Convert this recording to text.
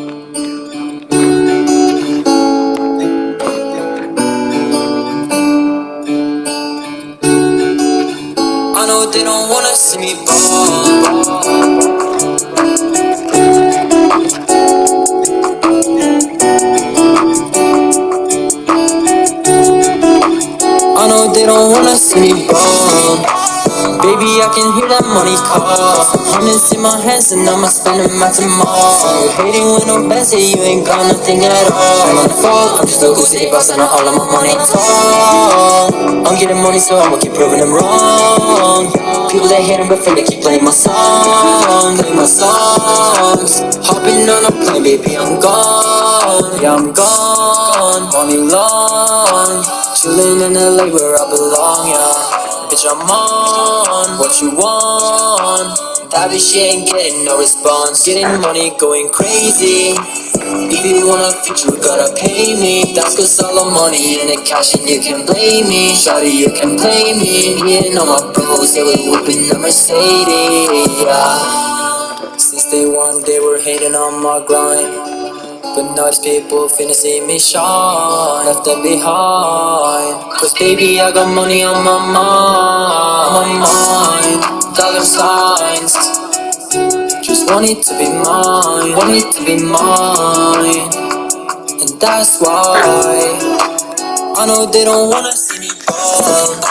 I know they don't wanna see me fall. I know they don't wanna see me ball. Baby, I can hear that money call. Hundreds in my hands and I'ma spend them at tomorrow. You hating with no yeah, you ain't got nothing at all. I'm on the phone, I'm just a goose city boss and all of my money tall. I'm getting money, so I'ma keep proving them wrong. People that hate them, but they keep playing my song, playing my songs. Hopping on a plane, baby, I'm gone. Yeah, I'm gone, money long. Chillin' in LA where I belong, yeah. Bitch, I'm on what you want. That bitch she ain't getting no response. Getting money, going crazy. If you wanna feature, you gotta pay me. That's cause all the money in the cash and you can blame me. Shawty, you can blame me. Me and all my bros, they were whipping the Mercedes, yeah. Since day one, they were hating on my grind. But now these people finna see me shine Left them behind. Cause baby I got money on my mind my mind. Dollar signs. Just want it to be mine Want it to be mine. And that's why I know they don't wanna see me fall